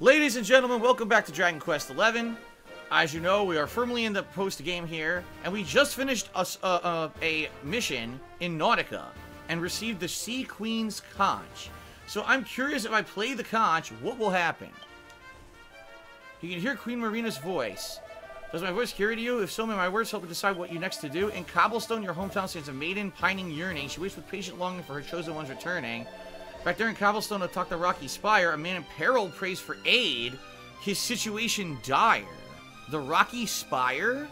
Ladies and gentlemen, welcome back to Dragon Quest XI. As you know, we are firmly in the post-game here, and we just finished a, uh, uh, a mission in Nautica and received the Sea Queen's Conch. So I'm curious if I play the conch, what will happen? You can hear Queen Marina's voice. Does my voice carry to you? If so, may my words help you decide what you next to do. In Cobblestone, your hometown, stands a maiden pining yearning. She waits with patient longing for her chosen one's returning. Back there in Cobblestone, atop the rocky spire, a man in peril prays for aid. His situation dire. The rocky spire?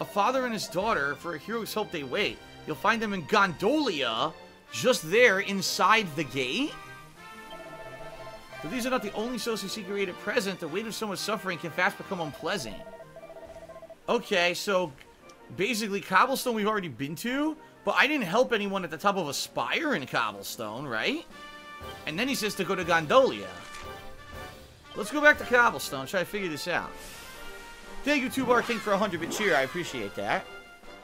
A father and his daughter, for a hero's help they wait. You'll find them in Gondolia, just there inside the gate? But these are not the only seek your aid at present. The weight of someone's suffering can fast become unpleasant. Okay, so basically Cobblestone we've already been to, but I didn't help anyone at the top of a spire in Cobblestone, right? And then he says to go to Gondolia. Let's go back to Cobblestone, try to figure this out. Thank you, Two Bar King, for a 100 bit cheer. I appreciate that.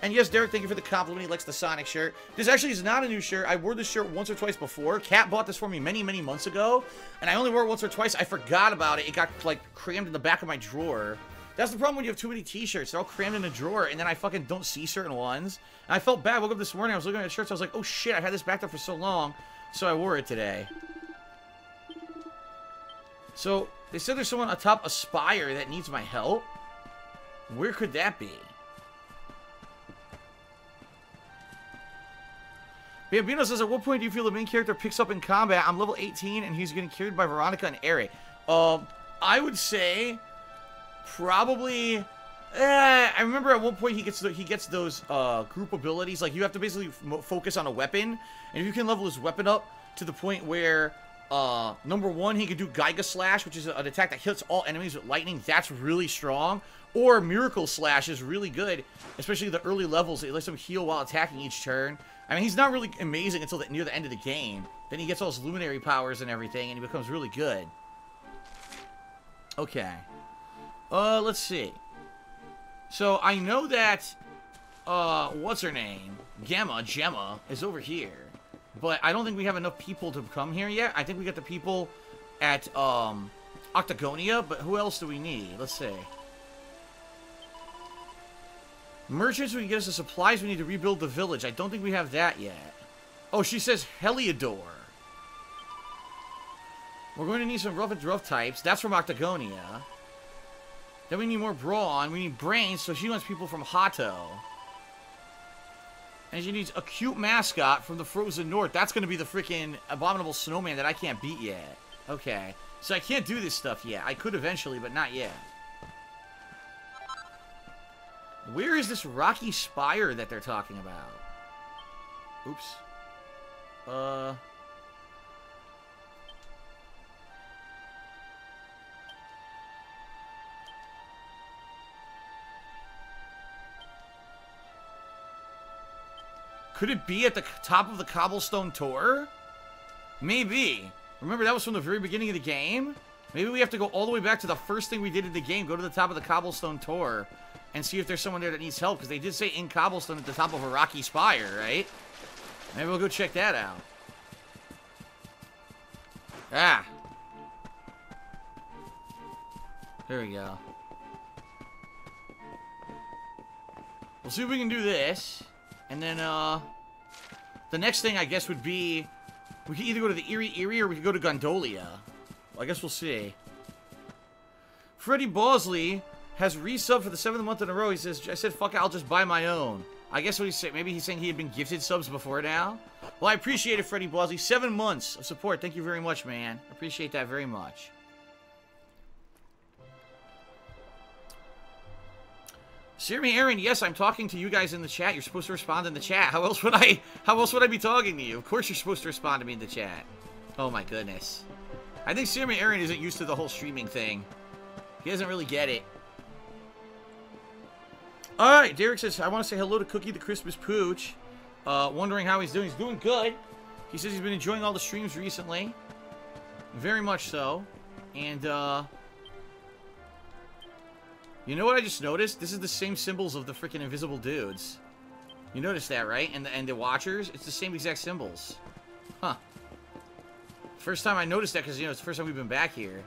And yes, Derek, thank you for the compliment. He likes the Sonic shirt. This actually is not a new shirt. I wore this shirt once or twice before. Cat bought this for me many, many months ago. And I only wore it once or twice. I forgot about it. It got, like, crammed in the back of my drawer. That's the problem when you have too many t-shirts. They're all crammed in a drawer, and then I fucking don't see certain ones. And I felt bad. I woke up this morning, I was looking at shirts, I was like, oh shit, I've had this back there for so long. So I wore it today. So, they said there's someone atop a spire that needs my help. Where could that be? Bambino says, at what point do you feel the main character picks up in combat? I'm level 18 and he's getting carried by Veronica and Erik. Um, I would say probably. Eh, I remember at one point he gets the, he gets those uh, group abilities. Like you have to basically focus on a weapon, and if you can level his weapon up to the point where uh, number one he can do Gigaslash, which is an attack that hits all enemies with lightning. That's really strong. Or Miracle Slash is really good, especially the early levels. It lets him heal while attacking each turn. I mean, he's not really amazing until the, near the end of the game. Then he gets all his luminary powers and everything, and he becomes really good. Okay. Uh, let's see. So, I know that, uh, what's her name? Gemma, Gemma, is over here. But I don't think we have enough people to come here yet. I think we got the people at, um, Octagonia, but who else do we need? Let's see. Merchants who can get us the supplies we need to rebuild the village. I don't think we have that yet. Oh, she says Heliodor. We're going to need some rough and rough types. That's from Octagonia. Then we need more brawn. We need brains, so she wants people from Hotto. And she needs a cute mascot from the Frozen North. That's going to be the freaking abominable snowman that I can't beat yet. Okay. So I can't do this stuff yet. I could eventually, but not yet. Where is this rocky spire that they're talking about? Oops. Uh... Could it be at the top of the cobblestone Tor? Maybe. Remember, that was from the very beginning of the game? Maybe we have to go all the way back to the first thing we did in the game. Go to the top of the cobblestone Tor and see if there's someone there that needs help. Because they did say in cobblestone at the top of a rocky spire, right? Maybe we'll go check that out. Ah. There we go. We'll see if we can do this. And then, uh... The next thing, I guess, would be... We could either go to the Erie Erie or we could go to Gondolia. Well, I guess we'll see. Freddie Bosley has resubbed for the seventh month in a row. He says, I said, fuck it, I'll just buy my own. I guess what he's saying, maybe he's saying he had been gifted subs before now. Well, I appreciate it, Freddie Bosley. Seven months of support. Thank you very much, man. Appreciate that very much. Jeremy Aaron, yes, I'm talking to you guys in the chat. You're supposed to respond in the chat. How else would I how else would I be talking to you? Of course you're supposed to respond to me in the chat. Oh my goodness. I think Jeremy Aaron isn't used to the whole streaming thing. He doesn't really get it. Alright, Derek says, I want to say hello to Cookie the Christmas Pooch. Uh, wondering how he's doing. He's doing good. He says he's been enjoying all the streams recently. Very much so. And, uh... You know what I just noticed? This is the same symbols of the freaking invisible dudes. You noticed that, right? And the, and the Watchers? It's the same exact symbols. Huh. First time I noticed that because, you know, it's the first time we've been back here.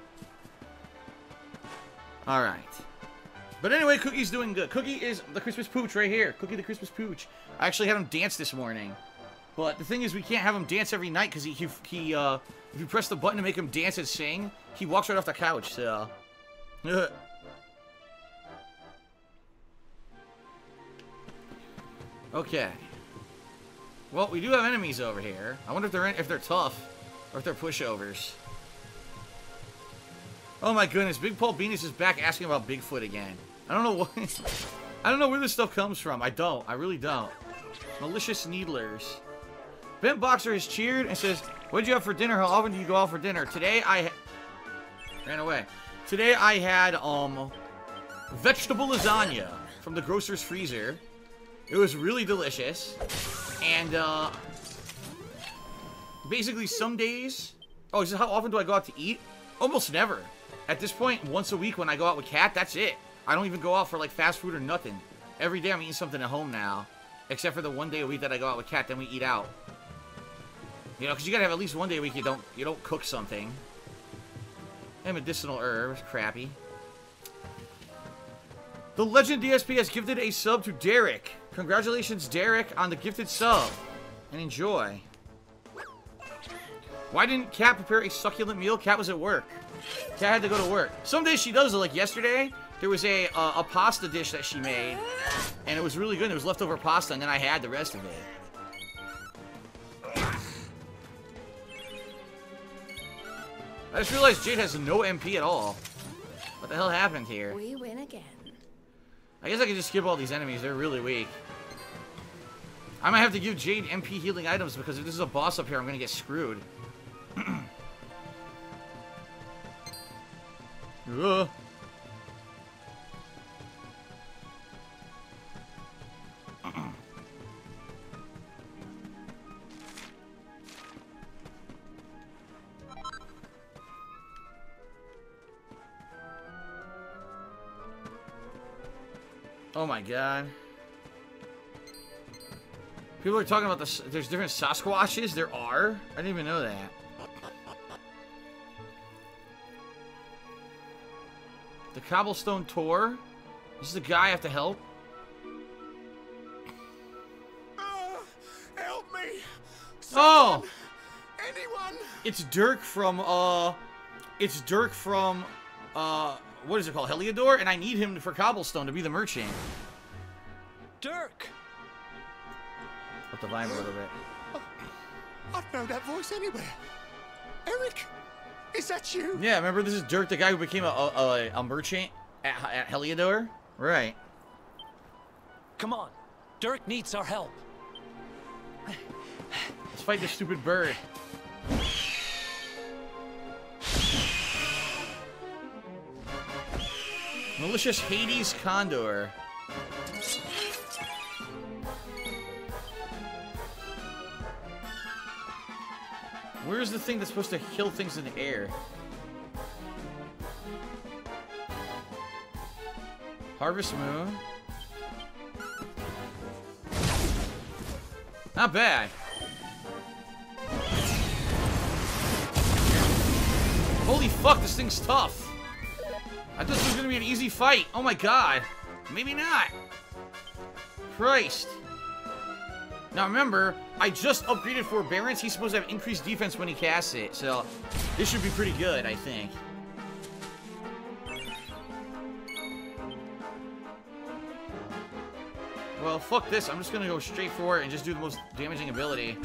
Alright. But anyway, Cookie's doing good. Cookie is the Christmas pooch right here. Cookie the Christmas pooch. I actually had him dance this morning. But the thing is, we can't have him dance every night because he, he, he, uh, if you press the button to make him dance and sing, he walks right off the couch, so. okay. Well, we do have enemies over here. I wonder if they're in, if they're tough or if they're pushovers. Oh my goodness, Big Paul Venus is back asking about Bigfoot again. I don't know what. I don't know where this stuff comes from. I don't. I really don't. Malicious Needlers. Ben Boxer has cheered and says, What'd you have for dinner? How often do you go out for dinner? Today I ran away. Today I had um vegetable lasagna from the grocer's freezer. It was really delicious. And uh basically some days Oh, is this how often do I go out to eat? Almost never. At this point, once a week when I go out with Cat, that's it. I don't even go out for like fast food or nothing. Every day I'm eating something at home now. Except for the one day a week that I go out with Cat, then we eat out. You know, because you gotta have at least one day a week you don't you don't cook something. And medicinal herbs, crappy. The Legend DSP has gifted a sub to Derek. Congratulations, Derek, on the gifted sub. And enjoy. Why didn't Kat prepare a succulent meal? Kat was at work. Kat had to go to work. Some days she does, it. like yesterday, there was a, uh, a pasta dish that she made, and it was really good. It was leftover pasta, and then I had the rest of it. I just realized Jade has no MP at all. What the hell happened here? We win again. I guess I can just skip all these enemies. They're really weak. I might have to give Jade MP healing items because if this is a boss up here, I'm going to get screwed. Ugh. Oh my god. People are talking about this. There's different Sasquatches. There are. I didn't even know that. The cobblestone Tor. This is the guy I have to help. Uh, help me! Oh! Anyone! It's Dirk from, uh... It's Dirk from, uh... What is it called? Heliodor? And I need him for cobblestone to be the merchant. Dirk! Up the volume a little bit. I'd know that voice anywhere. Erik! Is that you? Yeah, remember this is Dirk, the guy who became a, a, a merchant at, at Heliodor? Right. Come on. Dirk needs our help. Let's fight this stupid bird. Malicious Hades Condor. Where's the thing that's supposed to kill things in the air? Harvest Moon. Not bad. Holy fuck, this thing's tough. I thought this was gonna be an easy fight. Oh my god. Maybe not. Christ. Now remember, I just upgraded Forbearance. He's supposed to have increased defense when he casts it, so this should be pretty good, I think. Well, fuck this. I'm just gonna go straight for it and just do the most damaging ability.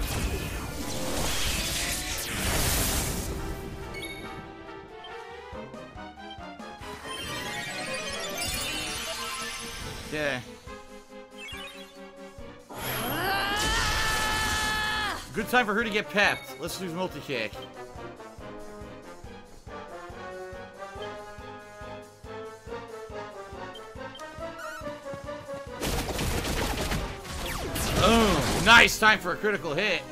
Okay. Good time for her to get pepped. Let's use multi-kick. Boom. Nice time for a critical hit.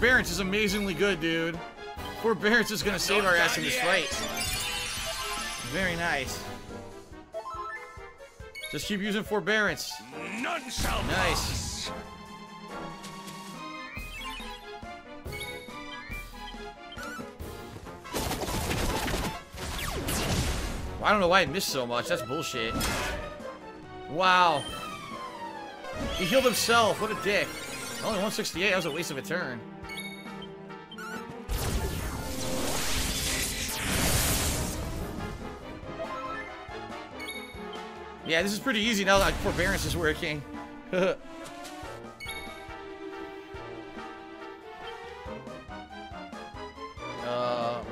Forbearance is amazingly good, dude. Forbearance is gonna save oh, our ass in this fight. Very nice. Just keep using forbearance. None shall Nice. Well, I don't know why I missed so much. That's bullshit. Wow. He healed himself. What a dick. Only 168. That was a waste of a turn. Yeah, this is pretty easy now that forbearance is working. uh,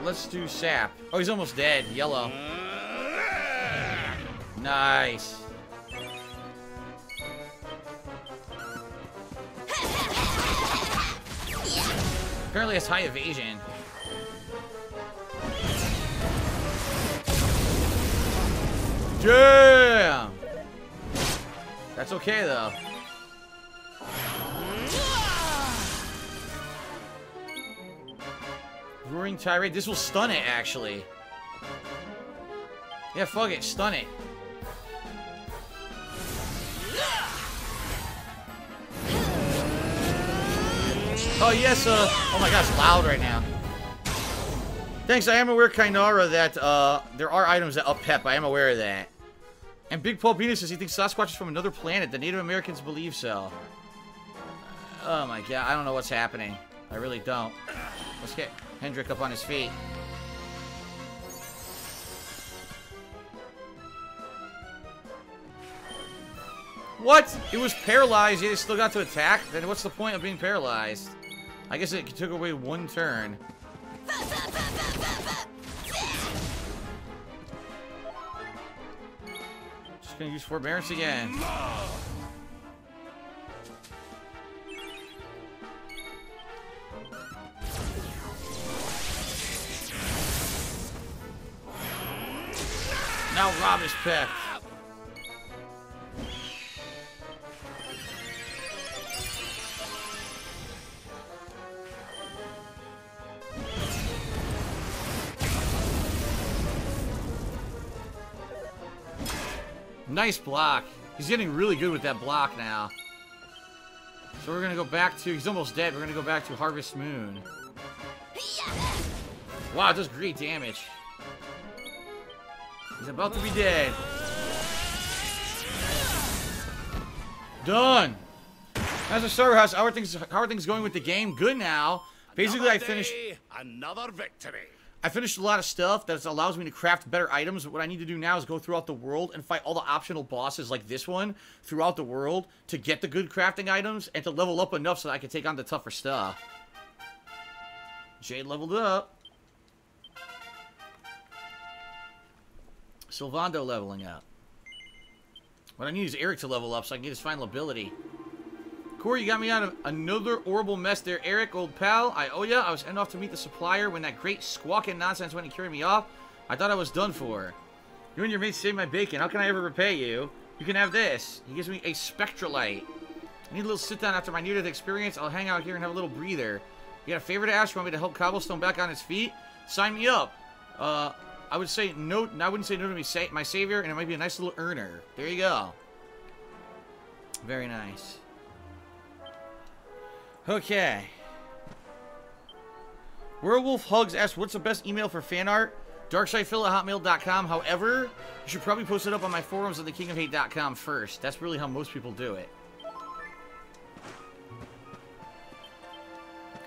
let's do sap. Oh, he's almost dead. Yellow. Nice. Apparently it's high evasion. Damn! That's okay, though. Roaring Tirade. This will stun it, actually. Yeah, fuck it. Stun it. Oh, yes, uh... Oh my gosh, loud right now. Thanks, I am aware, Kainara, that uh, there are items that up pep. I am aware of that. And Big Paul Penis says he thinks Sasquatch is from another planet. The Native Americans believe so. Oh my god, I don't know what's happening. I really don't. Let's get Hendrik up on his feet. What? It was paralyzed, yet it still got to attack? Then what's the point of being paralyzed? I guess it took away one turn. Just gonna use forbearance again. Now Rab is pecked. Nice block. He's getting really good with that block now. So we're gonna go back to, he's almost dead, we're gonna go back to Harvest Moon. Wow, does great damage. He's about to be dead. Done. As a server House, how are things how are things going with the game? Good now. Basically, I finished Another victory. I finished a lot of stuff that allows me to craft better items. But what I need to do now is go throughout the world and fight all the optional bosses like this one throughout the world to get the good crafting items and to level up enough so that I can take on the tougher stuff. Jade leveled up. Sylvando leveling up. What I need is Erik to level up so I can get his final ability. Corey, you got me out of another horrible mess there. Erik, old pal, I owe ya. I was heading off to meet the supplier when that great squawking nonsense went and carried me off. I thought I was done for. You and your mates saved my bacon. How can I ever repay you? You can have this. He gives me a Spectralite. I need a little sit down after my near-death experience. I'll hang out here and have a little breather. You got a favor to ask? You want me to help Cobblestone back on his feet? Sign me up. Uh, I would say no. I wouldn't say no to me, sa my savior, and it might be a nice little earner. There you go. Very nice. Okay. Werewolf Hugs asks, what's the best email for fan art? Darksydephil at hotmail.com. However, you should probably post it up on my forums at thekingofhate.com first. That's really how most people do it.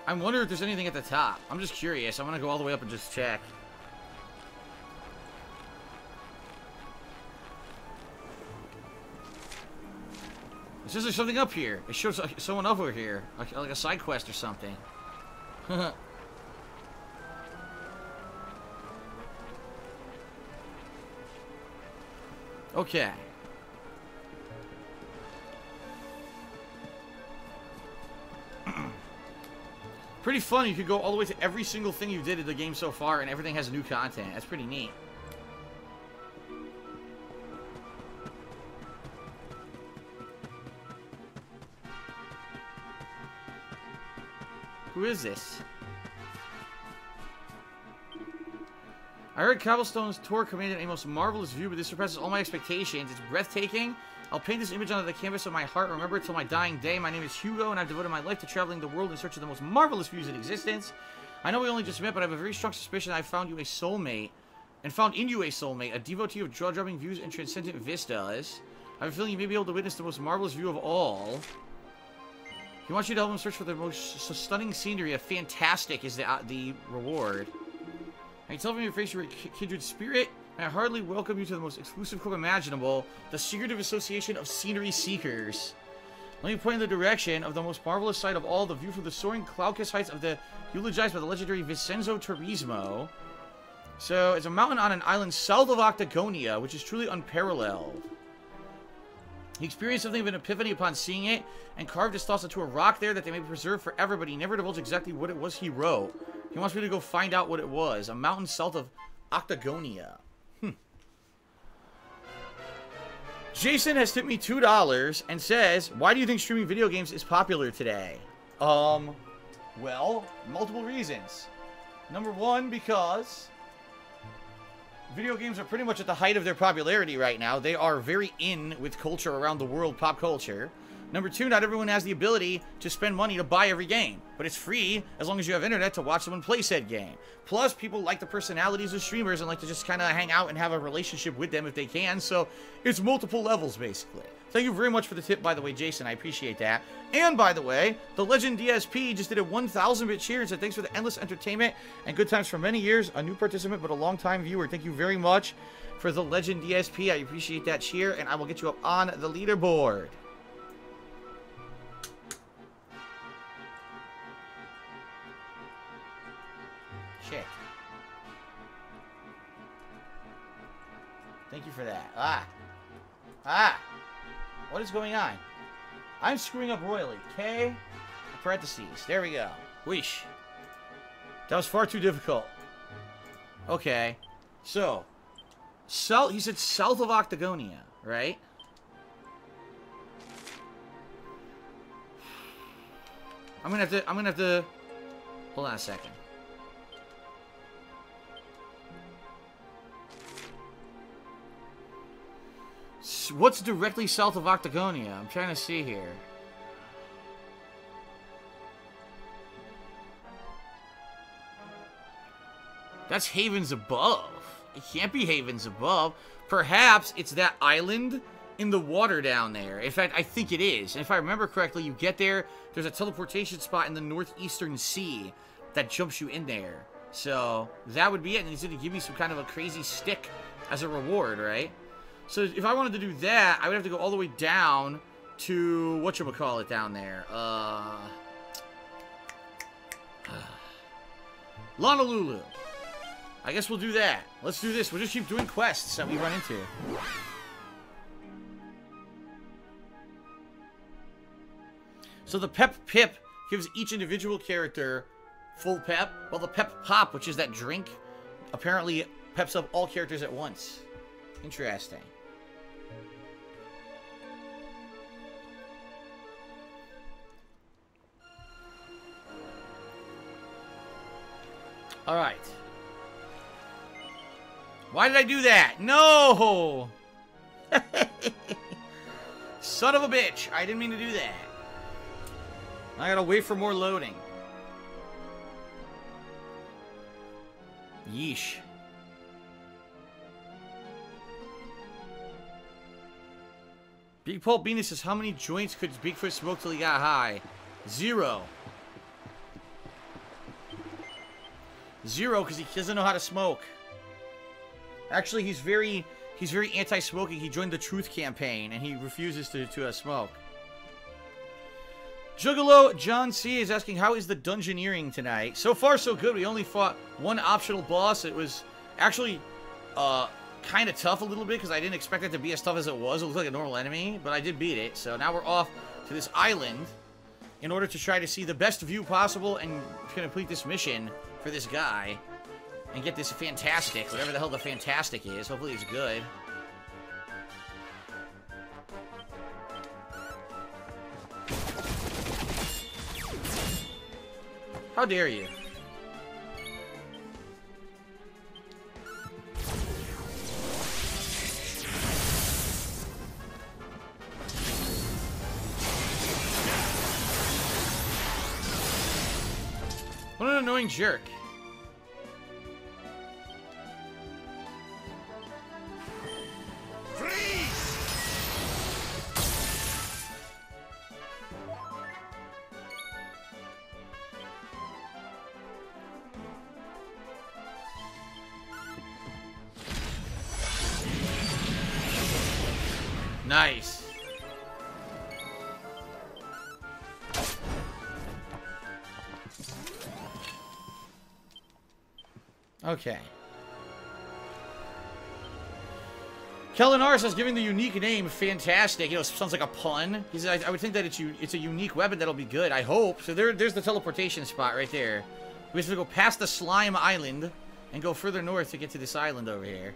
I wonder if there's anything at the top. I'm just curious. I'm going to go all the way up and just check. Says there's something up here. It shows uh, someone over here. Like, like a side quest or something. okay. pretty fun. You could go all the way to every single thing you did in the game so far, and everything has new content. That's pretty neat. Who is this? I heard Cobblestone's Tor commanded a most marvelous view, but this surpasses all my expectations. It's breathtaking. I'll paint this image onto the canvas of my heart. Remember it till my dying day. My name is Hugo, and I've devoted my life to traveling the world in search of the most marvelous views in existence. I know we only just met, but I have a very strong suspicion I found you a soulmate, and found in you a soulmate, a devotee of jaw-dropping views and transcendent vistas. I have a feeling you may be able to witness the most marvelous view of all. He wants you to help him search for the most stunning scenery. A fantastic is the uh, the reward. I can tell from your face you're a kindred spirit, and I heartily welcome you to the most exclusive club imaginable, the Secretive Association of Scenery Seekers. Let me point in the direction of the most marvelous sight of all, the view from the soaring cloud-kissed heights of the eulogized by the legendary Vincenzo Turismo. So, it's a mountain on an island south of Octagonia, which is truly unparalleled. He experienced something of an epiphany upon seeing it, and carved his thoughts into a rock there that they may be preserved forever, but he never divulged exactly what it was he wrote. He wants me to go find out what it was. A mountain south of Octagonia. Hmm. Jason has tipped me $2 and says, Why do you think streaming video games is popular today? Um, well, multiple reasons. Number one, because video games are pretty much at the height of their popularity right now. They are very in with culture around the world, pop culture. Number two, not everyone has the ability to spend money to buy every game, but it's free as long as you have internet to watch someone play said game. Plus, people like the personalities of streamers and like to just kind of hang out and have a relationship with them if they can, so it's multiple levels, basically. Thank you very much for the tip, by the way, Jason. I appreciate that. And, by the way, the Legend DSP just did a 1,000-bit cheer and said thanks for the endless entertainment and good times for many years. A new participant, but a long-time viewer. Thank you very much for the Legend DSP. I appreciate that cheer, and I will get you up on the leaderboard. Shit. Thank you for that. Ah. Ah. What is going on? I'm screwing up royally. K, parentheses. There we go. Weesh. That was far too difficult. Okay. So, south. He said south of Octagonia, right? I'm gonna have to. I'm gonna have to. Hold on a second. What's directly south of Octagonia? I'm trying to see here. That's Havens above. It can't be Havens above. Perhaps it's that island in the water down there. In fact, I think it is. And if I remember correctly, you get there, there's a teleportation spot in the northeastern sea that jumps you in there. So that would be it. And he's going to give you some kind of a crazy stick as a reward, right? So if I wanted to do that, I would have to go all the way down to what you would call it down there. Uh, Honolulu. I guess we'll do that. Let's do this. We'll just keep doing quests that we run into. So the Pep Pip gives each individual character full pep, while the Pep Pop, which is that drink, apparently peps up all characters at once. Interesting. All right. Why did I do that? No! Son of a bitch. I didn't mean to do that. I gotta wait for more loading. Yeesh. Big Paul Venus says, how many joints could Bigfoot smoke till he got high? Zero. Zero, because he doesn't know how to smoke. Actually, he's very he's very anti-smoking. He joined the Truth campaign, and he refuses to, to uh, smoke. Juggalo John C. is asking, how is the dungeoneering tonight? So far, so good. We only fought one optional boss. It was actually uh, kind of tough a little bit, because I didn't expect it to be as tough as it was. It looked like a normal enemy, but I did beat it. So now we're off to this island in order to try to see the best view possible and complete this mission for this guy and get this fantastic, whatever the hell the fantastic is. Hopefully it's good. How dare you? An annoying jerk. Okay. Kelenar says giving the unique name fantastic. You know, sounds like a pun. He says, I, I would think that it's it's a unique weapon that'll be good. I hope. So there, there's the teleportation spot right there. We have to go past the slime island and go further north to get to this island over here.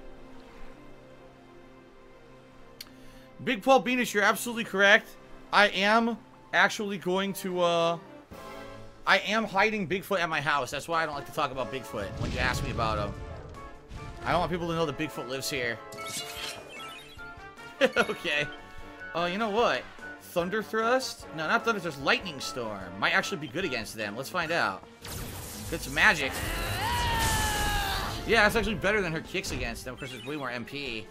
Big Paul Beanish, you're absolutely correct. I am actually going to, uh... I am hiding Bigfoot at my house. That's why I don't like to talk about Bigfoot when you ask me about him. I don't want people to know that Bigfoot lives here. okay. Oh, you know what? Thunder Thrust? No, not Thunder Thrust. Lightning Storm. Might actually be good against them. Let's find out. It's magic. Yeah, that's actually better than her kicks against them. Of course, it's way more MP.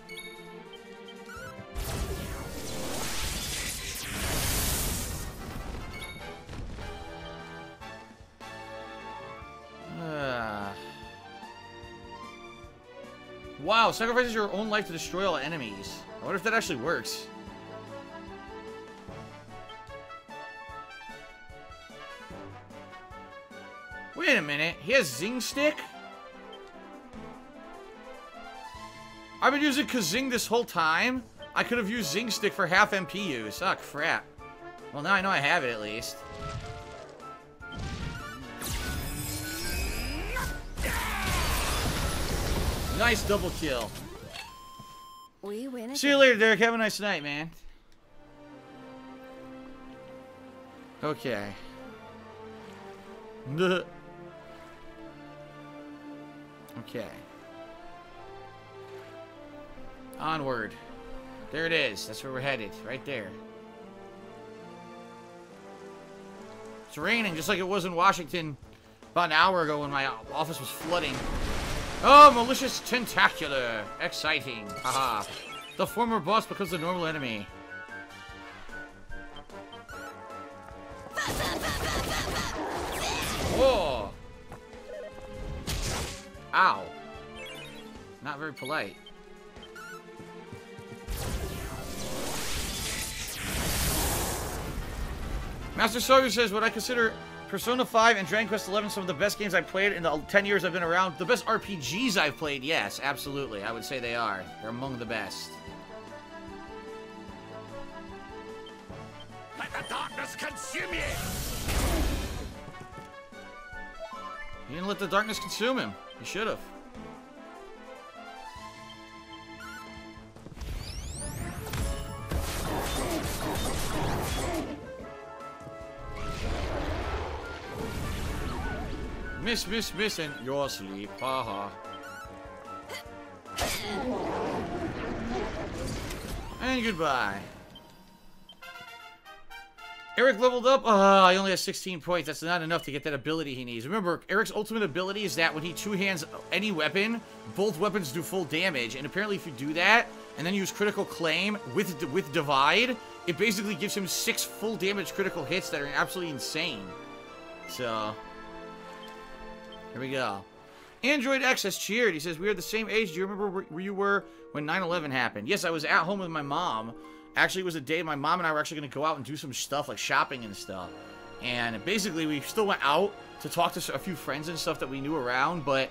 Wow, sacrifices your own life to destroy all enemies. I wonder if that actually works. Wait a minute, he has Zing Stick? I've been using Kazing this whole time? I could have used Zing Stick for half MP use. Oh, crap. Well, now I know I have it at least. Nice double kill. We win See you later, Derek. Have a nice night, man. Okay. Nuh. Okay. Onward. There it is. That's where we're headed. Right there. It's raining just like it was in Washington about an hour ago when my office was flooding. Oh, malicious tentacular. Exciting. Haha. The former boss becomes the normal enemy. Whoa. Ow. Not very polite. Master Sawyer says, what I consider Persona 5 and Dragon Quest 11 some of the best games I've played in the 10 years I've been around. The best RPGs I've played, yes, absolutely. I would say they are. They're among the best. Let the darkness consume you! He didn't let the darkness consume him. He should have. Miss, miss, miss, and your sleep. Haha. And goodbye. Erik leveled up. Ah, I only have 16 points. That's not enough to get that ability he needs. Remember, Erik's ultimate ability is that when he two-hands any weapon, both weapons do full damage. And apparently if you do that, and then use critical claim with with divide, it basically gives him six full damage critical hits that are absolutely insane. So, here we go. Android X has cheered. He says, we are the same age. Do you remember where you were when 9-11 happened? Yes, I was at home with my mom. Actually, it was a day my mom and I were actually going to go out and do some stuff, like shopping and stuff. And basically, we still went out to talk to a few friends and stuff that we knew around, but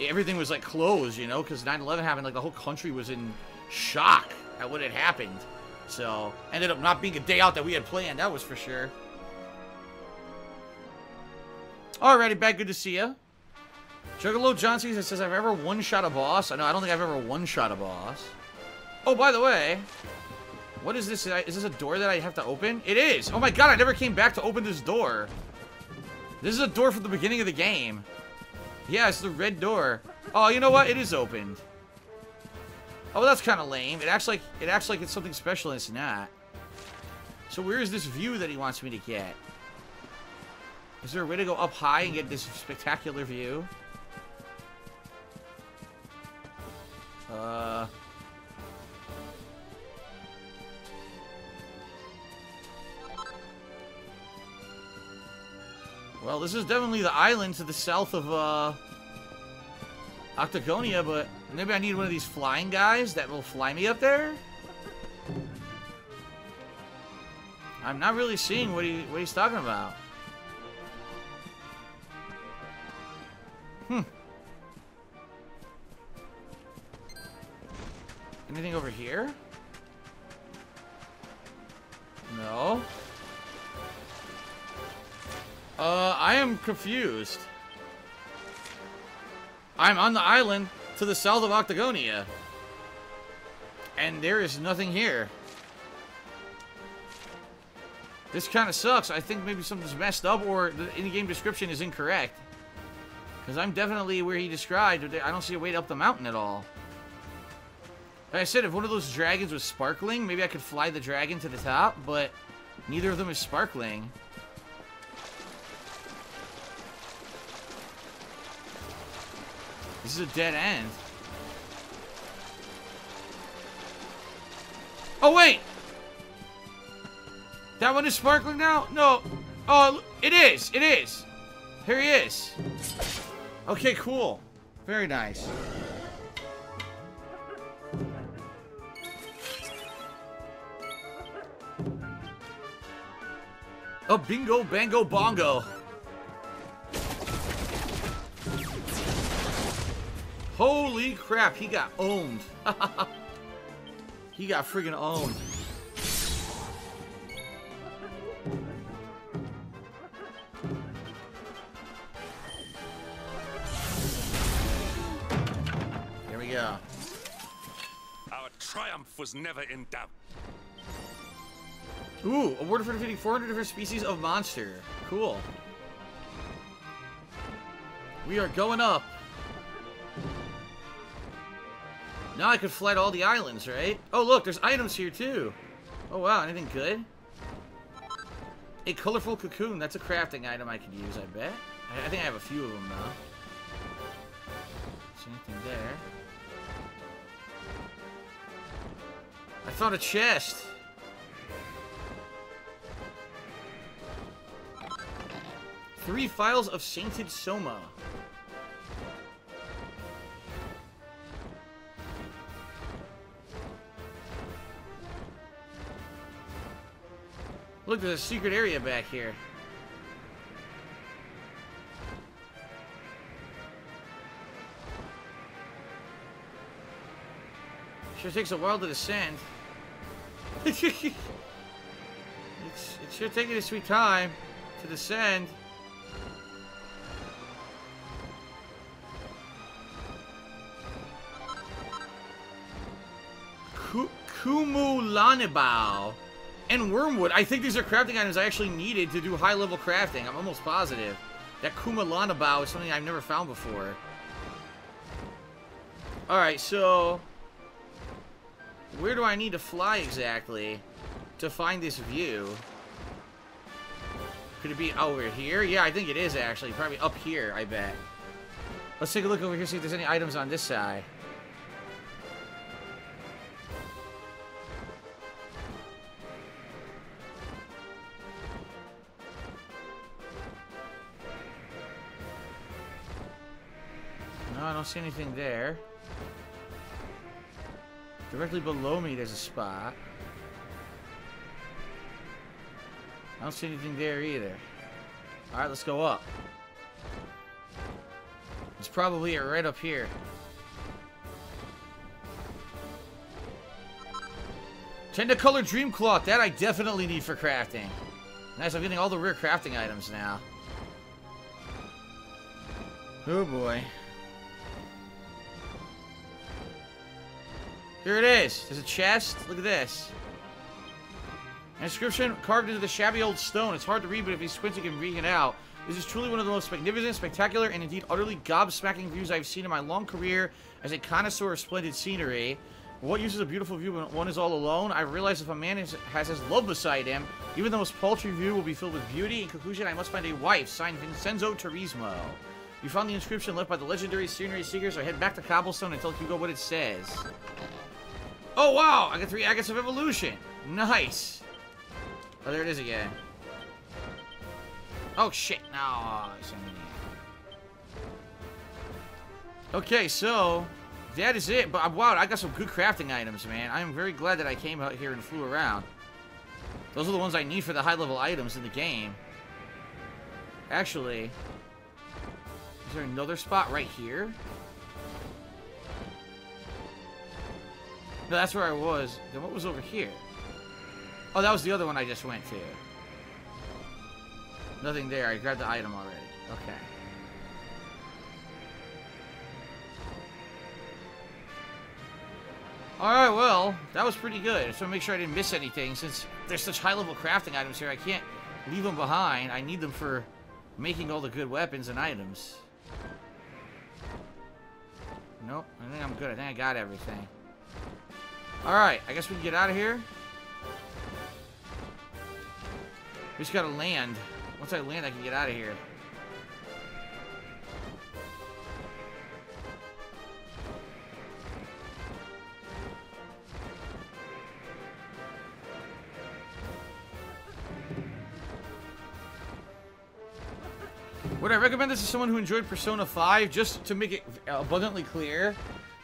everything was, like, closed, you know, because 9-11 happened. Like, the whole country was in shock at what had happened. So, ended up not being a day out that we had planned, that was for sure. Alrighty, back. Good to see you. Juggalo John Cena says, I've ever one-shot a boss. I know, I don't think I've ever one-shot a boss. Oh, by the way, what is this? Is this a door that I have to open? It is! Oh my god, I never came back to open this door. This is a door from the beginning of the game. Yeah, it's the red door. Oh, you know what? It is opened. Oh, that's kind of lame. It acts like it acts like it's something special, and it's not. So where is this view that he wants me to get? Is there a way to go up high and get this spectacular view? Uh... Well, this is definitely the island to the south of, uh... Octagonia, but maybe I need one of these flying guys that will fly me up there? I'm not really seeing what he what he's talking about. Hmm. Anything over here? No. Uh, I am confused. I'm on the island to the south of Octagonia. And there is nothing here. This kind of sucks. I think maybe something's messed up or the in-game description is incorrect. Because I'm definitely where he described. I don't see a way up the mountain at all. Like I said, if one of those dragons was sparkling, maybe I could fly the dragon to the top, but neither of them is sparkling. This is a dead end. Oh, wait! That one is sparkling now? No. Oh, it is. It is. Here he is. Okay, cool. Very nice. A bingo, bango, bongo. Holy crap, he got owned. he got friggin' owned. Here we go. Our triumph was never in doubt. Ooh, award for defeating 400 different species of monster. Cool. We are going up. Now I could fly to all the islands, right? Oh, look, there's items here, too. Oh, wow, anything good? A colorful cocoon. That's a crafting item I could use, I bet. I, I think I have a few of them, though. See anything there? I found a chest. Three files of Sainted Soma. Look, there's a secret area back here. Sure takes a while to descend. it's, it's sure taking a sweet time to descend. Ku Kumulanibao and Wormwood. I think these are crafting items I actually needed to do high-level crafting. I'm almost positive. That Kumulanibao is something I've never found before. Alright, so... Where do I need to fly exactly to find this view? Could it be over here? Yeah, I think it is actually. Probably up here, I bet. Let's take a look over here, see if there's any items on this side. I don't see anything there. Directly below me, there's a spot. I don't see anything there either. Alright, let's go up. It's probably right up here. Tentacolor Dream Cloth. That I definitely need for crafting. Nice, I'm getting all the rare crafting items now. Oh boy. Here it is. There's a chest. Look at this. Inscription carved into the shabby old stone. It's hard to read, but if you squint, you can read it out. This is truly one of the most magnificent, spectacular, and indeed utterly gobsmacking views I've seen in my long career as a connoisseur of splendid scenery. What use is a beautiful view when one is all alone? I realize if a man is, has his love beside him, even the most paltry view will be filled with beauty. In conclusion, I must find a wife. Signed, Vincenzo Turismo. You found the inscription left by the legendary scenery seekers, so head back to Cobblestone and tell Hugo what it says. Oh, wow! I got three agates of evolution. Nice. Oh, there it is again. Oh, shit. No. Uh, many. Okay, so that is it. But uh, wow, I got some good crafting items, man. I am very glad that I came out here and flew around. Those are the ones I need for the high-level items in the game. Actually, is there another spot right here? No, that's where I was. Then what was over here? Oh, that was the other one I just went to. Nothing there. I grabbed the item already. Okay. Alright, well, that was pretty good. So make sure I didn't miss anything. Since there's such high-level crafting items here, I can't leave them behind. I need them for making all the good weapons and items. Nope, I think I'm good. I think I got everything. Alright, I guess we can get out of here. We just gotta land. Once I land, I can get out of here. Would I recommend this to someone who enjoyed Persona 5? Just to make it abundantly clear,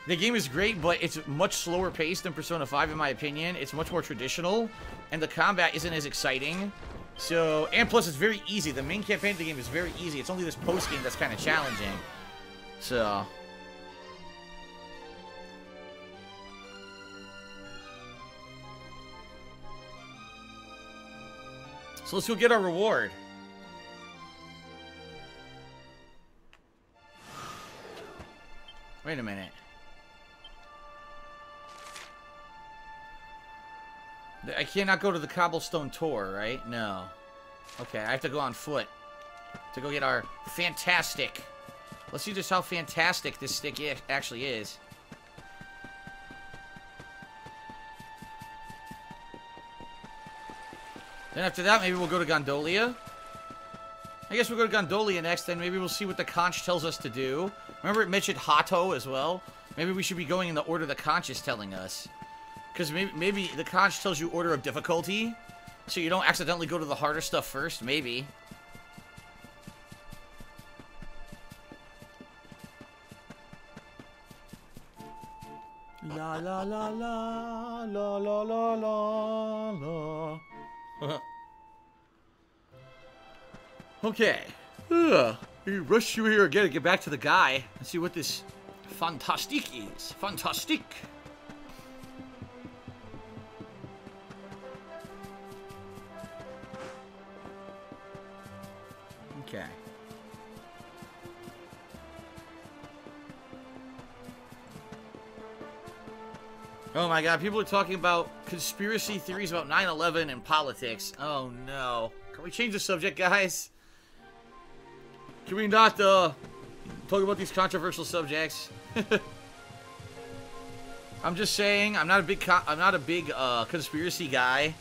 the game is great, but it's much slower paced than Persona 5 in my opinion. It's much more traditional, and the combat isn't as exciting. So, and plus it's very easy. The main campaign of the game is very easy. It's only this post-game that's kind of challenging. So... So let's go get our reward. Wait a minute. I cannot go to the cobblestone Tor, right? No. Okay, I have to go on foot to go get our fantastic. Let's see just how fantastic this stick actually is. Then after that, maybe we'll go to Gondolia. I guess we'll go to Gondolia next, then maybe we'll see what the conch tells us to do. Remember it mentioned Hotto as well? Maybe we should be going in the order the conch is telling us. Because maybe, maybe the conch tells you order of difficulty, so you don't accidentally go to the harder stuff first, maybe. La la la la la la la la la. okay. We rush you here again to get back to the guy and see what this fantastique is. Fantastic. Okay. Oh my god, people are talking about conspiracy theories about 9-11 and politics. Oh no. Can we change the subject, guys? Can we not, uh, talk about these controversial subjects? I'm just saying, I'm not a big, I'm not a big, uh, conspiracy guy.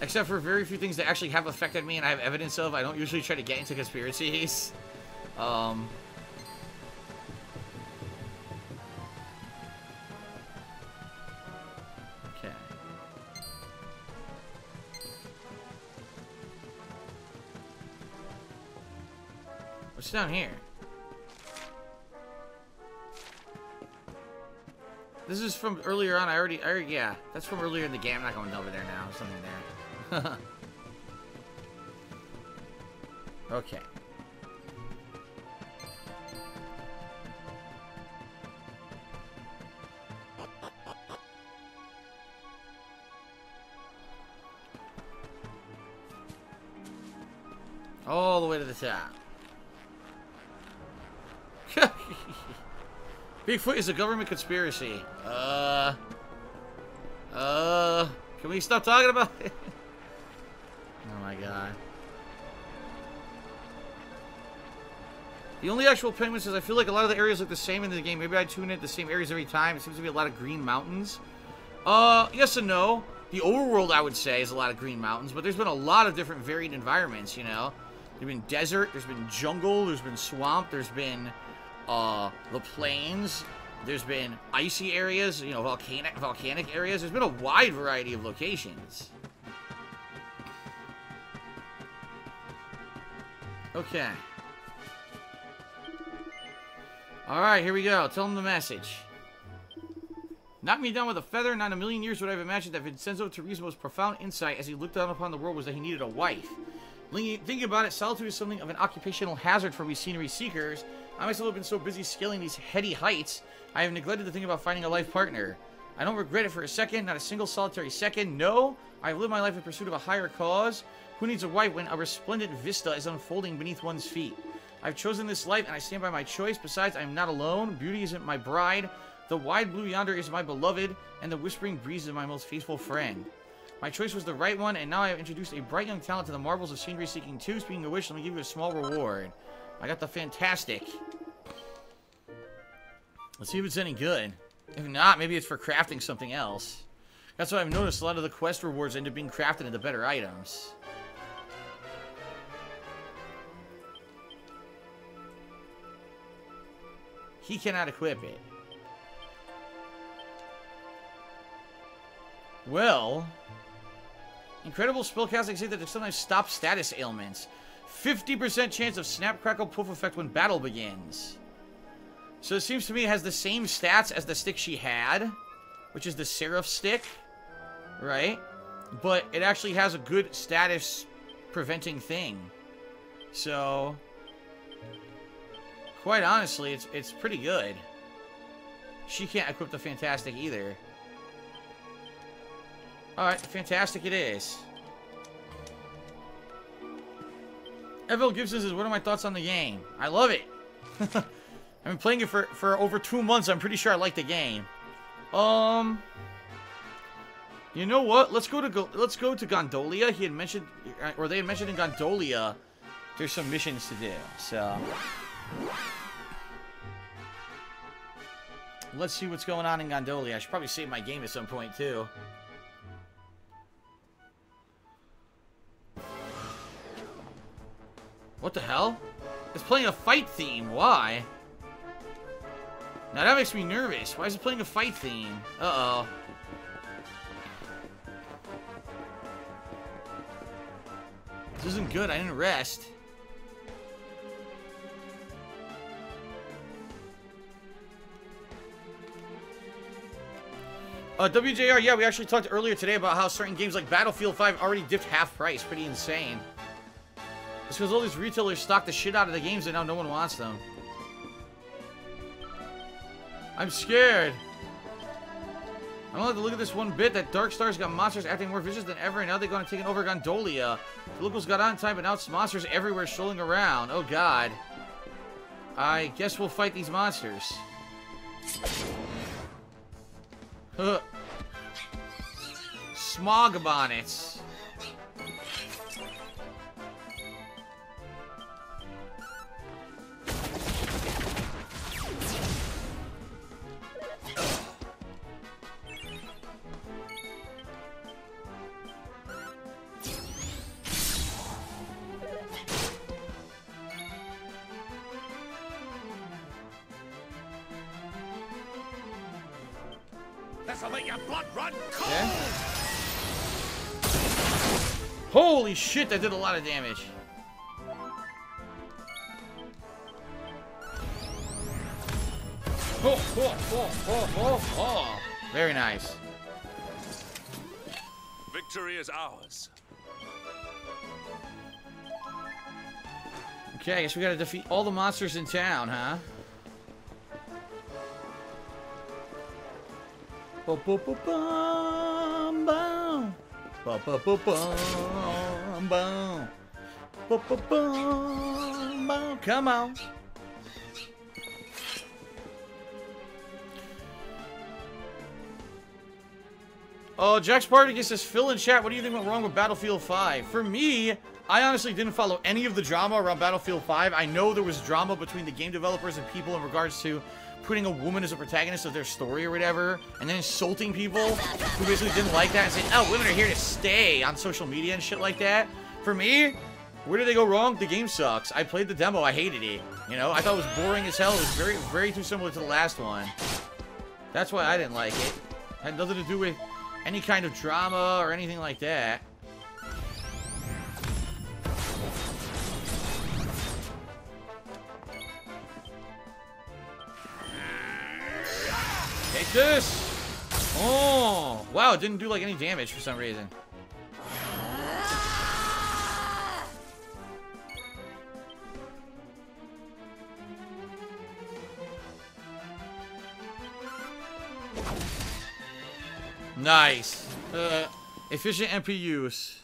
Except for very few things that actually have affected me and I have evidence of. I don't usually try to get into conspiracies. Um... Okay. What's down here? This is from earlier on. I already, I already, yeah, that's from earlier in the game. I'm not going over there now. Something there. okay. All the way to the top. Bigfoot is a government conspiracy. Uh... Uh... Can we stop talking about it? The only actual penguins is I feel like a lot of the areas look the same in the game. Maybe I tune in the same areas every time. It seems to be a lot of green mountains. Uh, yes and no. The overworld, I would say, is a lot of green mountains, but there's been a lot of different varied environments, you know? There's been desert, there's been jungle, there's been swamp, there's been, uh, the plains, there's been icy areas, you know, volcanic, volcanic areas. There's been a wide variety of locations. Okay. Alright, here we go. Tell him the message. Knock me down with a feather, not a million years would I have imagined that Vincenzo Turismo's profound insight as he looked down upon the world was that he needed a wife. Thinking about it, solitude is something of an occupational hazard for we scenery seekers. I myself have been so busy scaling these heady heights, I have neglected to think about finding a life partner. I don't regret it for a second, not a single solitary second. No, I have lived my life in pursuit of a higher cause. Who needs a wife when a resplendent vista is unfolding beneath one's feet? I've chosen this life, and I stand by my choice. Besides, I am not alone. Beauty isn't my bride. The wide blue yonder is my beloved, and the whispering breeze is my most faithful friend. My choice was the right one, and now I have introduced a bright young talent to the marvels of scenery seeking 2. Speaking of which, let me give you a small reward. I got the fantastic. Let's see if it's any good. If not, maybe it's for crafting something else. That's what I've noticed. A lot of the quest rewards end up being crafted into better items. He cannot equip it. Well, incredible spellcasting say that sometimes stop status ailments. 50% chance of snap crackle poof effect when battle begins. So it seems to me it has the same stats as the stick she had, which is the Seraph stick, right? But it actually has a good status preventing thing. So, quite honestly, it's it's pretty good. She can't equip the Fantastick either. Alright, fantastic it is. Evil Gibson says, what are my thoughts on the game? I love it. I've been playing it for, for over two months. I'm pretty sure I like the game. Um, you know what? Let's go to go let's go to Gondolia. He had mentioned, or they had mentioned in Gondolia, there's some missions to do. So let's see what's going on in Gondolia. I should probably save my game at some point too. What the hell? It's playing a fight theme. Why? Now that makes me nervous. Why is it playing a fight theme? Uh-oh. This isn't good. I didn't rest. Uh, WJR, yeah, we actually talked earlier today about how certain games like Battlefield 5 already dipped half price. Pretty insane. It's because all these retailers stock the shit out of the games and now no one wants them. I'm scared. I don't like to look at this one bit that Dark Star's got monsters acting more vicious than ever, and now they're going to take over Gondolia. The locals got on time, but now it's monsters everywhere strolling around. Oh, God. I guess we'll fight these monsters. Smog bonnets. Holy shit, that did a lot of damage. Oh, oh, oh, oh, oh, oh. Very nice. Victory is ours. Okay, I guess we gotta defeat all the monsters in town, huh? Ba-ba-ba-bum, bum. Ba-ba-ba-bum, bum. Ba-ba-bum, bum. Come on. Oh, Jack Spartacus says, Phil in chat, what do you think went wrong with Battlefield 5? For me, I honestly didn't follow any of the drama around Battlefield 5. I know there was drama between the game developers and people in regards to putting a woman as a protagonist of their story or whatever, and then insulting people who basically didn't like that and saying, oh, women are here to stay on social media and shit like that. For me, where did they go wrong? The game sucks. I played the demo. I hated it. You know, I thought it was boring as hell. It was very, very too similar to the last one. That's why I didn't like it. had nothing to do with any kind of drama or anything like that. This! Oh! Wow, it didn't do like any damage for some reason. Nice. Uh, efficient MP use.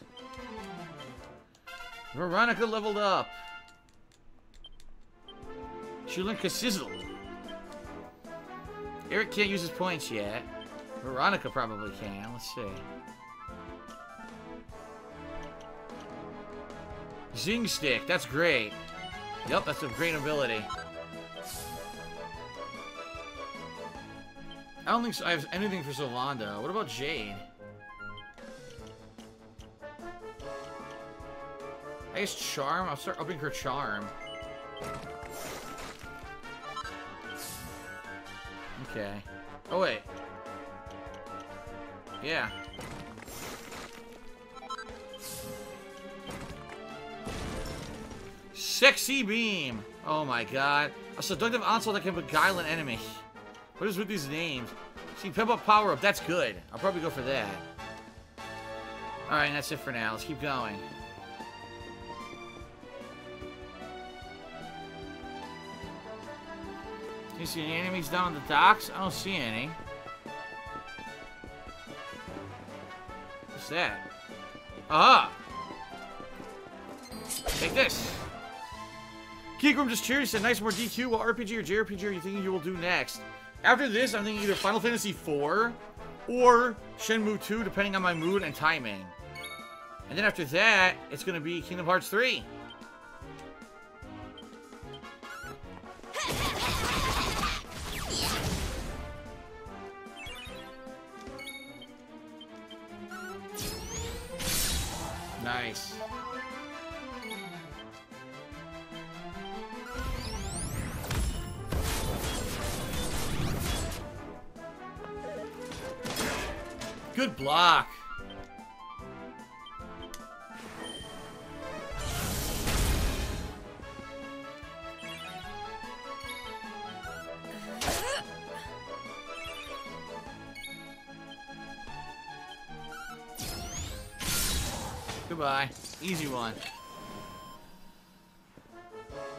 Veronica leveled up. She Chulinka sizzle. Erik can't use his points yet. Veronica probably can. Let's see. Zing stick. That's great. Yep, that's a great ability. I don't think so. I have anything for Sylvando. What about Jade? I guess Charm? I'll start upping her Charm. Okay. Oh, wait. Yeah. Sexy Beam! Oh my god. A seductive onslaught that can beguile an enemy. What is with these names? See, pimp up power up. That's good. I'll probably go for that. Alright, that's it for now. Let's keep going. You see any enemies down the docks? I don't see any. What's that? Aha! Take this! Geekroom just curious, said nice more DQ. What RPG or JRPG are you thinking you will do next? After this, I'm thinking either Final Fantasy IV or Shenmue 2, depending on my mood and timing. And then after that, it's going to be Kingdom Hearts 3.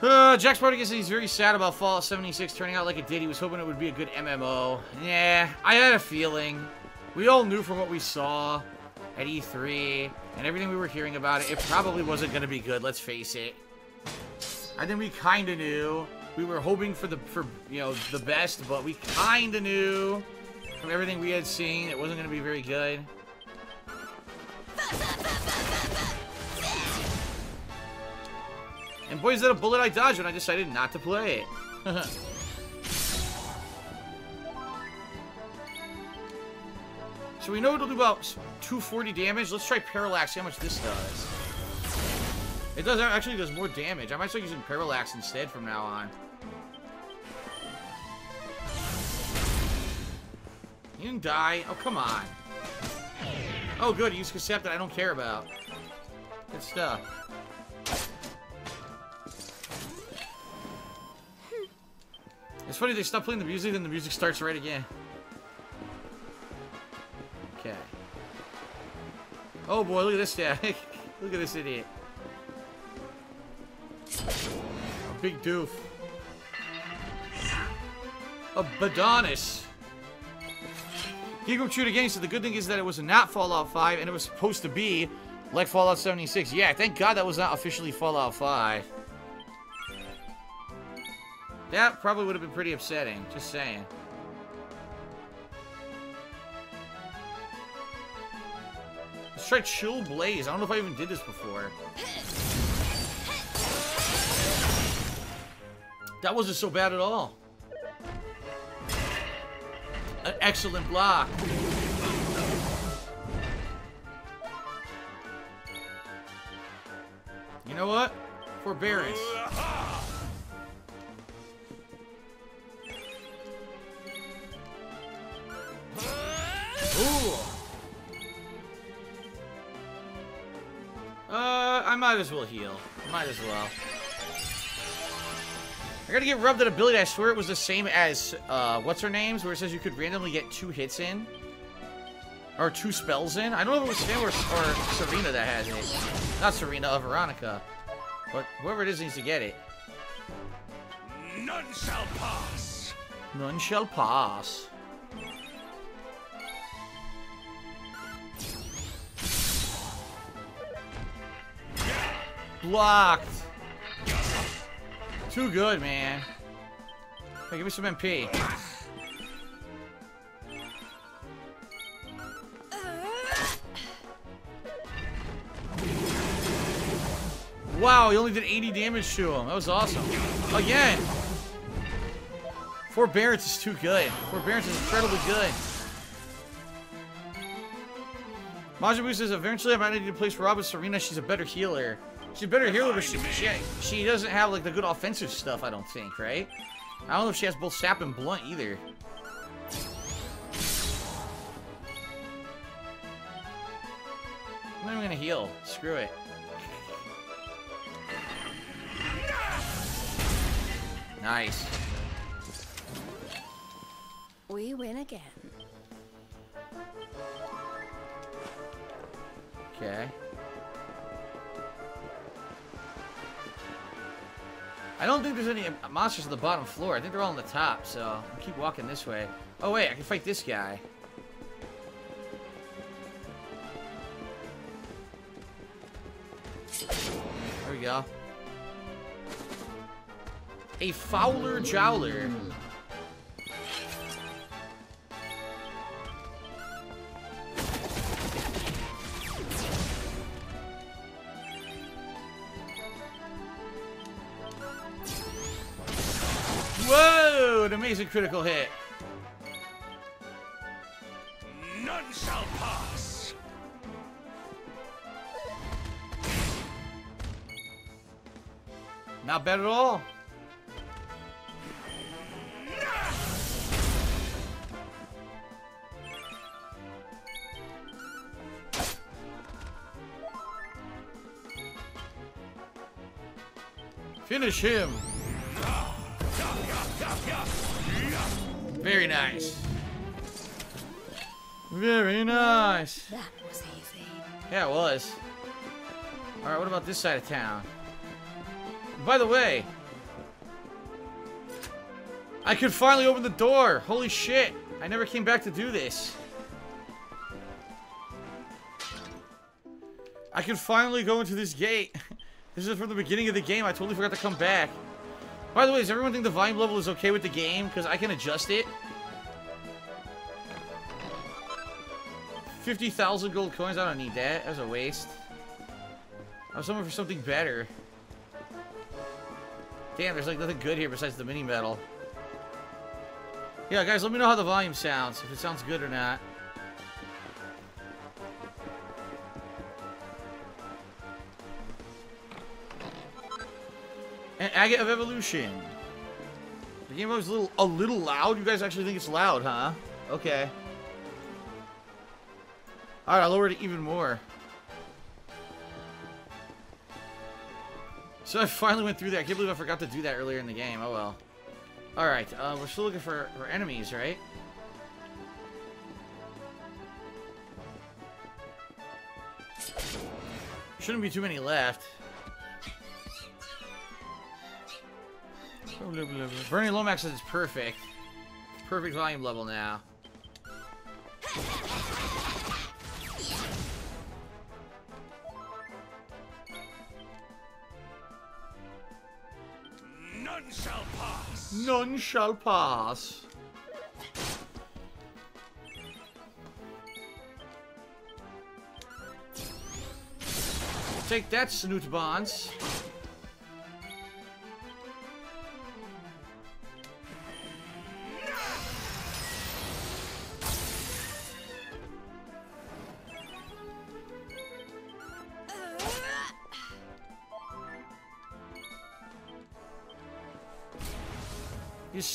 Uh, Jack says he's very sad about Fallout 76 turning out like it did. He was hoping it would be a good MMO. Yeah, I had a feeling. We all knew from what we saw at E3 and everything we were hearing about it, it probably wasn't going to be good, let's face it. I think we kind of knew. We were hoping for the, for, you know, the best, but we kind of knew from everything we had seen it wasn't going to be very good. And boy, is that a bullet I dodged when I decided not to play it. so we know it'll do about 240 damage. Let's try Parallax, see how much this does. It does actually does more damage. I might start using Parallax instead from now on. You didn't die? Oh, come on. Oh, good. Use cassette that I don't care about. Good stuff. It's funny, they stop playing the music, then the music starts right again. Okay. Oh boy, look at this guy. look at this idiot. A big doof. A Badonis. Geekroom Chewed again said the good thing is that it was not Fallout 5 and it was supposed to be like Fallout 76. Yeah, thank God that was not officially Fallout 5. That probably would have been pretty upsetting, just saying. Let's try Chill Blaze. I don't know if I even did this before. That wasn't so bad at all. An excellent block. You know what? Forbearance. Might as well heal. Might as well. I gotta get rubbed that ability. I swear it was the same as, uh, what's her name's? Where it says you could randomly get two hits in. Or two spells in. I don't know if it was Sam or, or Serena that has it. Not Serena, uh, Veronica. But whoever it is needs to get it. None shall pass. None shall pass. Blocked. Too good, man. Hey, give me some MP. Wow, he only did 80 damage to him. That was awesome. Again. Forbearance is too good. Forbearance is incredibly good. Majabu says, eventually I might need to place Rab with Serena. She's a better healer. She's a better healer, but she, she, she doesn't have, like, the good offensive stuff, I don't think, right? I don't know if she has both Sap and Blunt, either. I'm not even gonna heal. Screw it. Nice. We win again. Okay. I don't think there's any monsters on the bottom floor. I think they're all on the top, so I'll keep walking this way. Oh, wait, I can fight this guy. There we go. A Fowler Jowler. Amazing critical hit. None shall pass. Not bad at all. Finish him. Very nice. Very nice. That was easy. Yeah, it was. Alright, what about this side of town? By the way, I could finally open the door. Holy shit. I never came back to do this. I can finally go into this gate. this is from the beginning of the game. I totally forgot to come back. By the way, does everyone think the volume level is okay with the game? Because I can adjust it. 50,000 gold coins. I don't need that. That was a waste. I was hoping for something better. Damn, there's like nothing good here besides the mini medal. Yeah, guys, let me know how the volume sounds. If it sounds good or not. Agate of Evolution. The game was a little, a little loud. You guys actually think it's loud, huh? Okay. Alright, I lowered it even more. So I finally went through that. I can't believe I forgot to do that earlier in the game. Oh well. Alright, uh, we're still looking for, for enemies, right? Shouldn't be too many left. Bernie Lomax says it's perfect. Perfect volume level now. None shall pass. None shall pass. Take that, Snoot Bonds.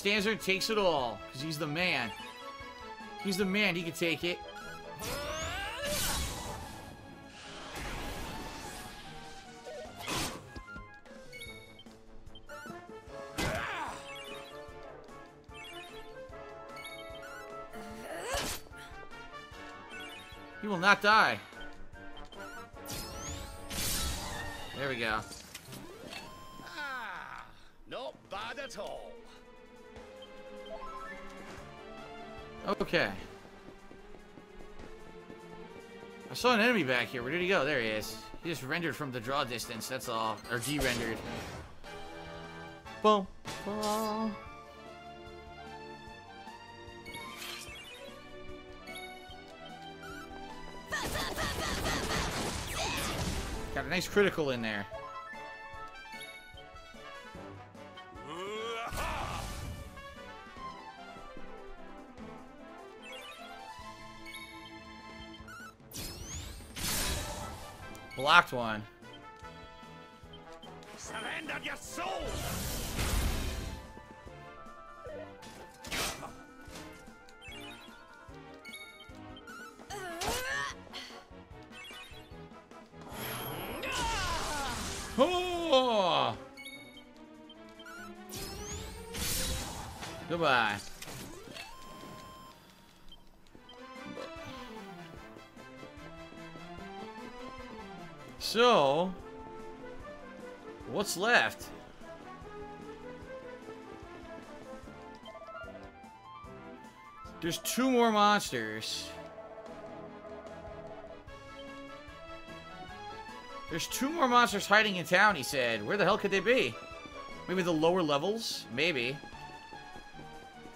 Stands there takes it all, because he's the man. He's the man, he can take it. He will not die. There we go. Ah, not bad at all. Okay. I saw an enemy back here. Where did he go? There he is. He just rendered from the draw distance, that's all. Or de-rendered. Boom. Boom. Got a nice critical in there. Blocked one. Surrender your soul! Oh! Goodbye. So, what's left? There's two more monsters. There's two more monsters hiding in town, he said. Where the hell could they be? Maybe the lower levels? Maybe.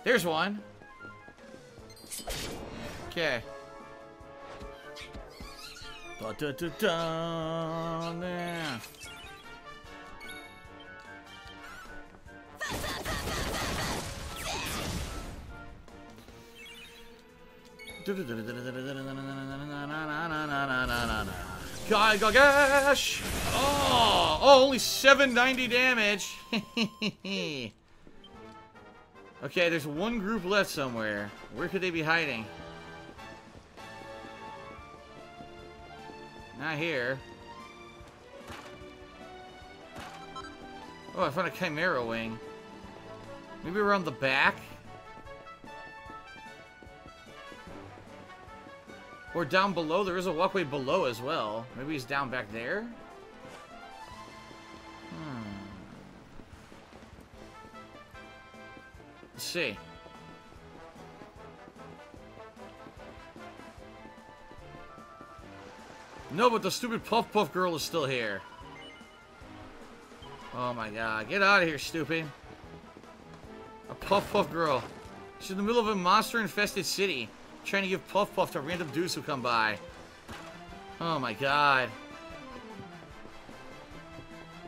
There's one. Okay. Da da da da. God, gosh! Oh, oh, only 790 damage. okay, there's one group left somewhere. Where could they be hiding? Not here. Oh, I found a Chimera wing. Maybe around the back? Or down below. There is a walkway below as well. Maybe he's down back there? Hmm. Let's see. No, but the stupid Puff Puff girl is still here. Oh my god. Get out of here, stupid. A Puff Puff girl. She's in the middle of a monster-infested city. Trying to give Puff Puff to random dudes who come by. Oh my god.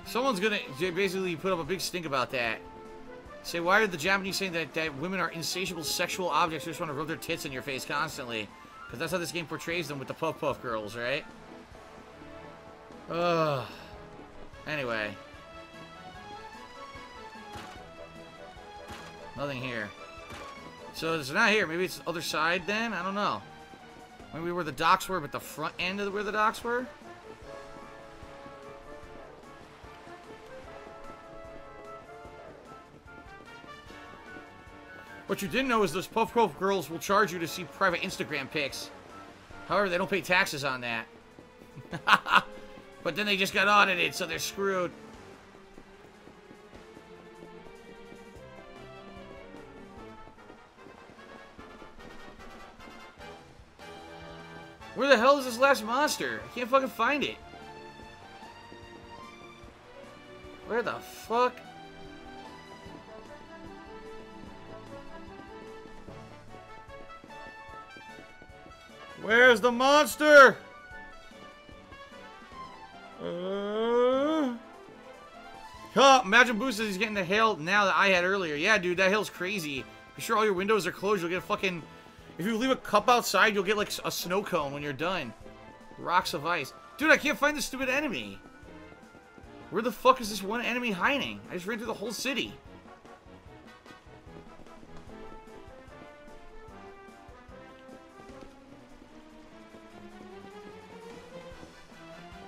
Someone's gonna basically put up a big stink about that. Say, why are the Japanese saying that, that women are insatiable sexual objects who just want to rub their tits in your face constantly? Because that's how this game portrays them with the Puff Puff girls, right? Ugh. Anyway. Nothing here. So it's not here. Maybe it's the other side then? I don't know. Maybe where the docks were, but the front end of where the docks were? What you didn't know is those Puff Puff girls will charge you to see private Instagram pics. However, they don't pay taxes on that. but then they just got audited, so they're screwed. Where the hell is this last monster? I can't fucking find it. Where the fuck? Where's the monster? Imagine boosted he's getting the hail now that I had earlier. Yeah, dude, that hail's crazy. Be sure all your windows are closed. You'll get a fucking... If you leave a cup outside, you'll get, like, a snow cone when you're done. Rocks of ice. Dude, I can't find the stupid enemy. Where the fuck is this one enemy hiding? I just ran through the whole city.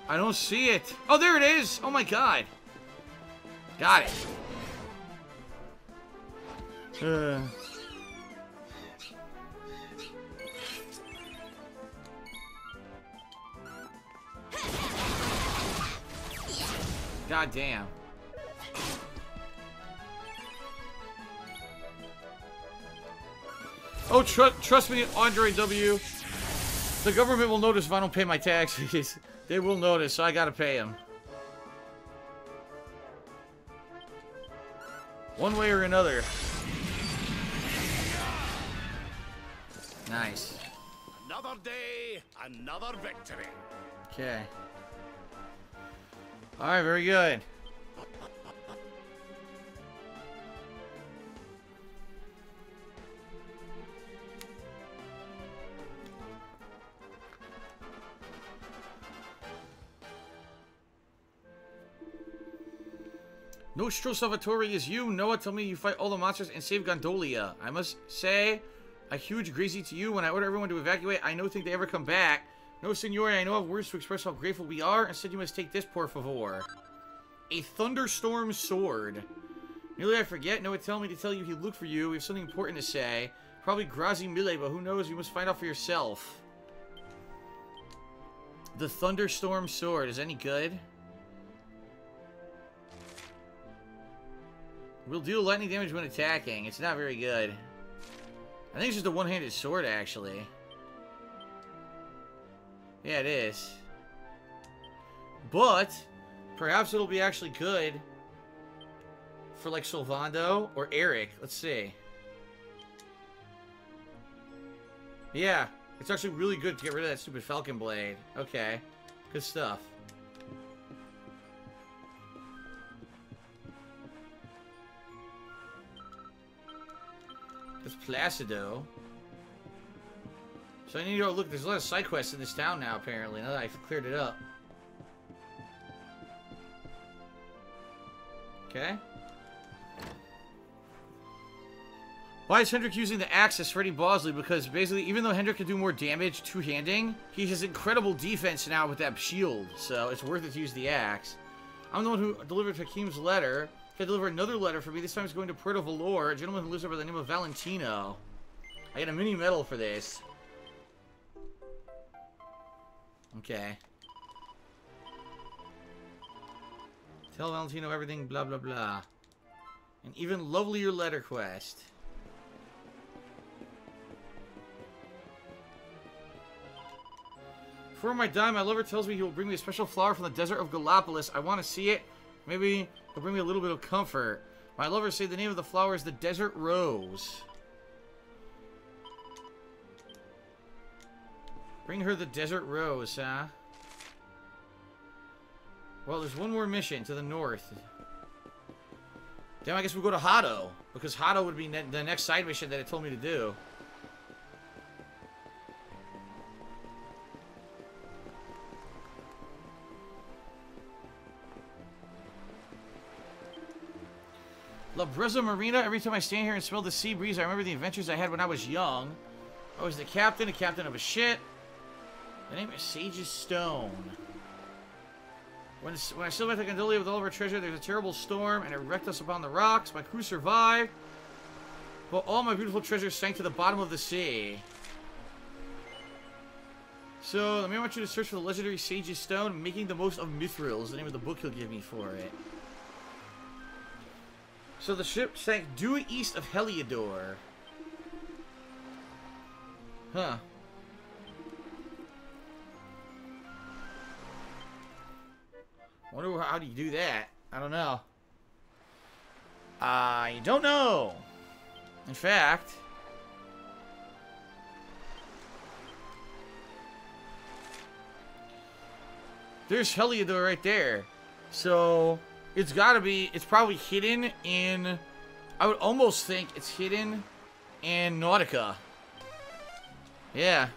I don't see it. Oh, there it is. Oh my god. Got it. Uh. God damn. Oh, tr trust me, Andre W. The government will notice if I don't pay my taxes. they will notice, so I gotta pay them. One way or another. Nice. Another day, another victory. Okay. Alright, very good. Nostro Salvatore is you. Noah, tell me you fight all the monsters and save Gondolia. I must say, a huge greasy to you. When I order everyone to evacuate, I no think they ever come back. No, signore, I know of words to express how grateful we are. Instead, you must take this, por favor. A thunderstorm sword. Nearly I forget. Noah, tell me to tell you he looked for you. We have something important to say. Probably Grazi Mille, but who knows? You must find out for yourself. The thunderstorm sword. Is any good? Will deal lightning damage when attacking. It's not very good. I think it's just a one-handed sword, actually. Yeah, it is. But, perhaps it'll be actually good for, like, Sylvando or Erik. Let's see. Yeah, it's actually really good to get rid of that stupid Falcon Blade. Okay, good stuff. Placido. So I need to go look. There's a lot of side quests in this town now, apparently, now that I've cleared it up. Okay. Why is Hendrik using the axe as Freddy Bosley? Because basically, even though Hendrik can do more damage two-handing, he has incredible defense now with that shield. So it's worth it to use the axe. I'm the one who delivered Hakim's letter. Can deliver another letter for me. This time it's going to Puerto Valor. A gentleman who lives there by the name of Valentino. I get a mini medal for this. Okay. Tell Valentino everything, blah, blah, blah. An even lovelier letter quest. Before my die, my lover tells me he will bring me a special flower from the desert of Gallopolis. I want to see it. Maybe it'll bring me a little bit of comfort. My lover say the name of the flower is the Desert Rose. Bring her the Desert Rose, huh? Well, there's one more mission to the north. Damn, I guess we'll go to Hotto. Because Hotto would be ne the next side mission that it told me to do. La Brezza Marina. Every time I stand here and smell the sea breeze, I remember the adventures I had when I was young. I was the captain, a captain of a ship. The name is Sage's Stone. When, when I sailed back to Gondolia with all of our treasure, there's a terrible storm, and it wrecked us upon the rocks. My crew survived, but all my beautiful treasures sank to the bottom of the sea. So, let me want you to search for the legendary Sage's Stone, Making the Most of Mithril is the name of the book he'll give me for it. So the ship sank due east of Heliodor. Huh. Wonder how do you do that? I don't know. I don't know. In fact... There's Heliodor right there. So, It's gotta be, it's probably hidden in, I would almost think it's hidden in Nautica. Yeah.